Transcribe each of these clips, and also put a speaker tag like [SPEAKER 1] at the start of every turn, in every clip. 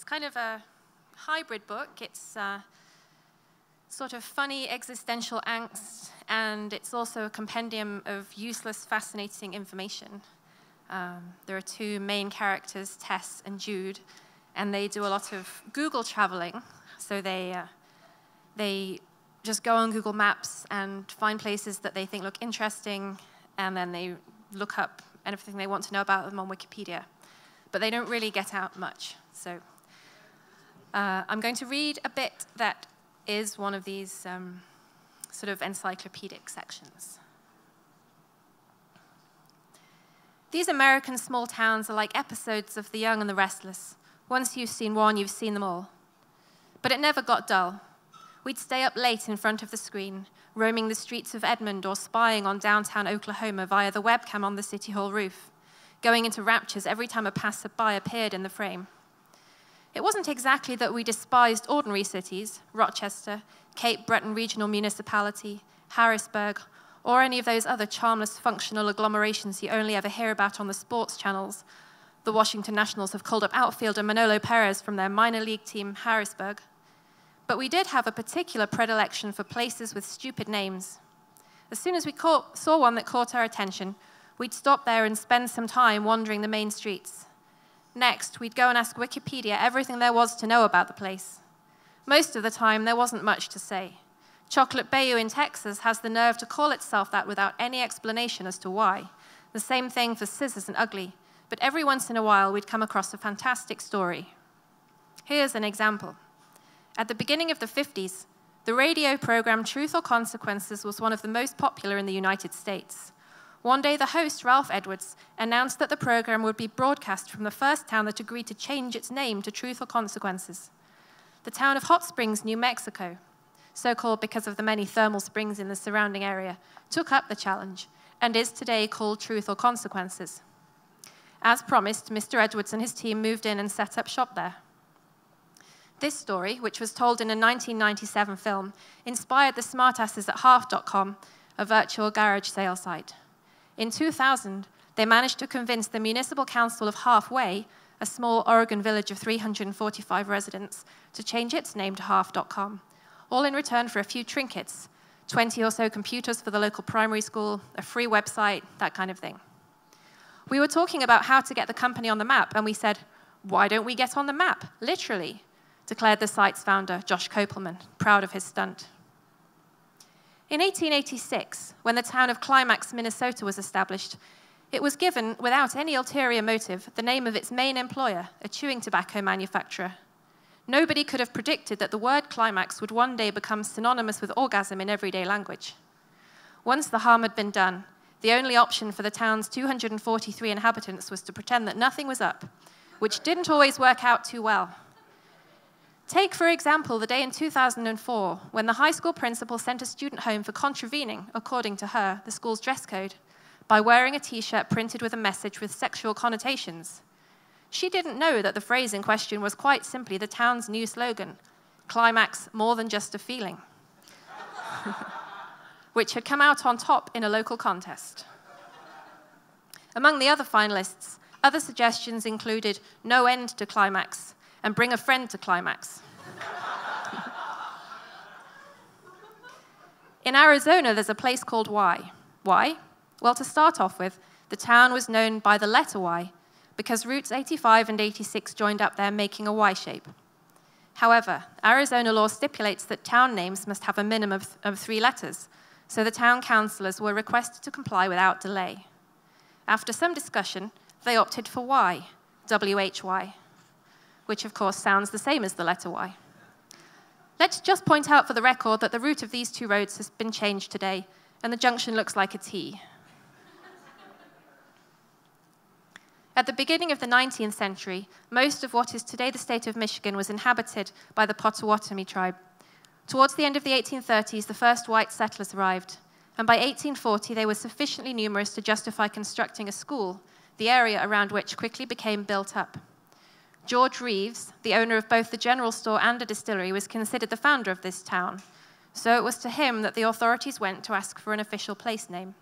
[SPEAKER 1] It's kind of a hybrid book. It's uh, sort of funny existential angst, and it's also a compendium of useless, fascinating information. Um, there are two main characters, Tess and Jude, and they do a lot of Google traveling. So they, uh, they just go on Google Maps and find places that they think look interesting, and then they look up everything they want to know about them on Wikipedia. But they don't really get out much. So uh, I'm going to read a bit that is one of these um, sort of encyclopedic sections. These American small towns are like episodes of The Young and the Restless. Once you've seen one, you've seen them all. But it never got dull. We'd stay up late in front of the screen, roaming the streets of Edmond or spying on downtown Oklahoma via the webcam on the City Hall roof, going into raptures every time a passerby appeared in the frame. It wasn't exactly that we despised ordinary cities, Rochester, Cape Breton Regional Municipality, Harrisburg, or any of those other charmless functional agglomerations you only ever hear about on the sports channels. The Washington Nationals have called up outfielder Manolo Perez from their minor league team, Harrisburg. But we did have a particular predilection for places with stupid names. As soon as we caught, saw one that caught our attention, we'd stop there and spend some time wandering the main streets. Next, we'd go and ask Wikipedia everything there was to know about the place. Most of the time, there wasn't much to say. Chocolate Bayou in Texas has the nerve to call itself that without any explanation as to why. The same thing for Scissors and Ugly, but every once in a while, we'd come across a fantastic story. Here's an example. At the beginning of the 50s, the radio program Truth or Consequences was one of the most popular in the United States. One day, the host, Ralph Edwards, announced that the program would be broadcast from the first town that agreed to change its name to Truth or Consequences the town of Hot Springs, New Mexico, so called because of the many thermal springs in the surrounding area, took up the challenge and is today called Truth or Consequences. As promised, Mr. Edwards and his team moved in and set up shop there. This story, which was told in a 1997 film, inspired the smartasses at Half.com, a virtual garage sale site. In 2000, they managed to convince the Municipal Council of Halfway, a small Oregon village of 345 residents, to change its name to Half.com, all in return for a few trinkets 20 or so computers for the local primary school, a free website, that kind of thing. We were talking about how to get the company on the map, and we said, why don't we get on the map? Literally, declared the site's founder, Josh Kopelman, proud of his stunt. In 1886, when the town of Climax, Minnesota was established, it was given, without any ulterior motive, the name of its main employer, a chewing tobacco manufacturer. Nobody could have predicted that the word climax would one day become synonymous with orgasm in everyday language. Once the harm had been done, the only option for the town's 243 inhabitants was to pretend that nothing was up, which didn't always work out too well. Take, for example, the day in 2004 when the high school principal sent a student home for contravening, according to her, the school's dress code by wearing a t shirt printed with a message with sexual connotations. She didn't know that the phrase in question was quite simply the town's new slogan climax more than just a feeling, which had come out on top in a local contest. Among the other finalists, other suggestions included no end to climax and bring a friend to climax. In Arizona, there's a place called Y. Why? Well, to start off with, the town was known by the letter Y because routes 85 and 86 joined up there, making a Y shape. However, Arizona law stipulates that town names must have a minimum of, of three letters, so the town councilors were requested to comply without delay. After some discussion, they opted for Y, WHY which of course sounds the same as the letter Y. Let's just point out for the record that the route of these two roads has been changed today, and the junction looks like a T. At the beginning of the 19th century, most of what is today the state of Michigan was inhabited by the Potawatomi tribe. Towards the end of the 1830s, the first white settlers arrived, and by 1840 they were sufficiently numerous to justify constructing a school, the area around which quickly became built up. George Reeves, the owner of both the general store and a distillery, was considered the founder of this town. So it was to him that the authorities went to ask for an official place name.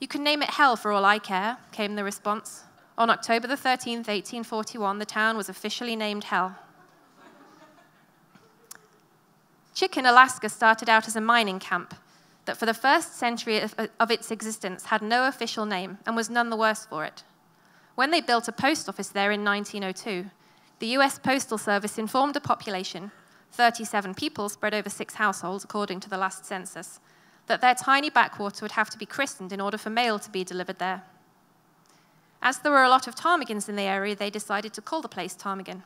[SPEAKER 1] You can name it Hell for all I care, came the response, On October the 13th, 1841, the town was officially named Hell. Chicken, Alaska started out as a mining camp that for the first century of, of, its existence had no official name and was none the worse for it. When they built a post office there in 1902, the US Postal Service informed the population, 37 people spread over six households according to the last census, that their tiny backwater would have to be christened in order for mail to be delivered there. As there were a lot of ptarmigans in the area, they decided to call the place ptarmigan.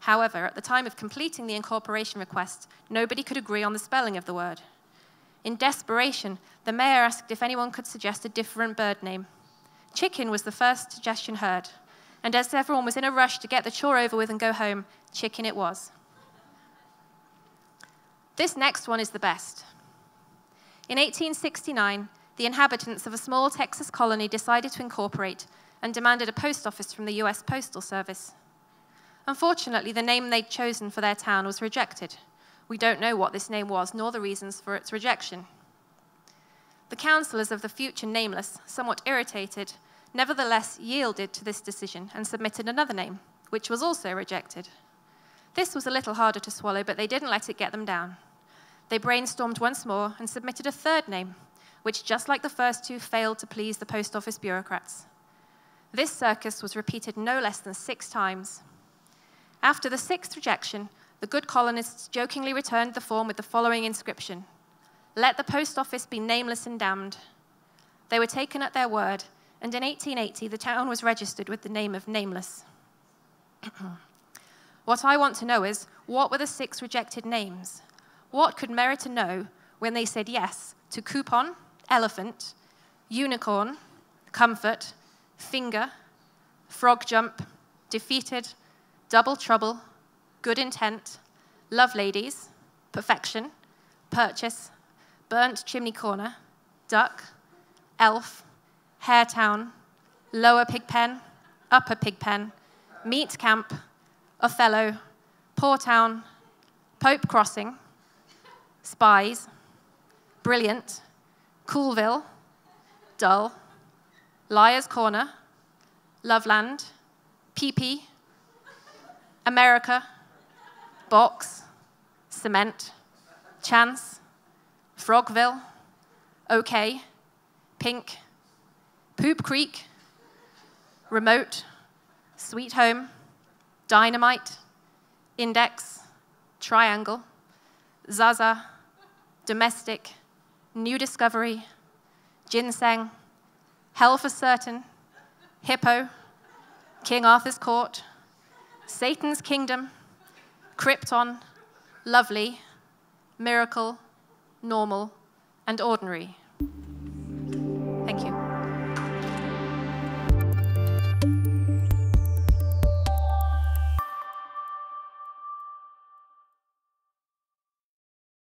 [SPEAKER 1] However, at the time of completing the incorporation request, nobody could agree on the spelling of the word. In desperation, the mayor asked if anyone could suggest a different bird name. Chicken was the first suggestion heard, and as everyone was in a rush to get the chore over with and go home, chicken it was. This next one is the best. In 1869, the inhabitants of a small Texas colony decided to incorporate and demanded a post office from the US Postal Service. Unfortunately, the name they'd chosen for their town was rejected. We don't know what this name was, nor the reasons for its rejection. The councillors of the future nameless, somewhat irritated, nevertheless yielded to this decision and submitted another name, which was also rejected. This was a little harder to swallow, but they didn't let it get them down. They brainstormed once more and submitted a third name, which, just like the first two, failed to please the post office bureaucrats. This circus was repeated no less than six times. After the sixth rejection, the good colonists jokingly returned the form with the following inscription Let the post office be nameless and damned. They were taken at their word, and in 1880 the town was registered with the name of Nameless. what I want to know is what were the six rejected names? What could Merita know when they said yes to coupon, elephant, unicorn, comfort, finger, frog jump, defeated, double trouble, good intent, love ladies, perfection, purchase, burnt chimney corner, duck, elf, hair town, lower Pigpen, upper Pigpen, meat camp, Othello, poor town, Pope crossing, spies, brilliant, Coolville, dull, liar's corner, Loveland, PP, America, Box, Cement, Chance, Frogville, OK, Pink, Poop Creek, Remote, Sweet Home, Dynamite, Index, Triangle, Zaza, Domestic, New Discovery, Ginseng, Hell for Certain, Hippo, King Arthur's Court, Satan's kingdom, Krypton, lovely, miracle, normal, and ordinary.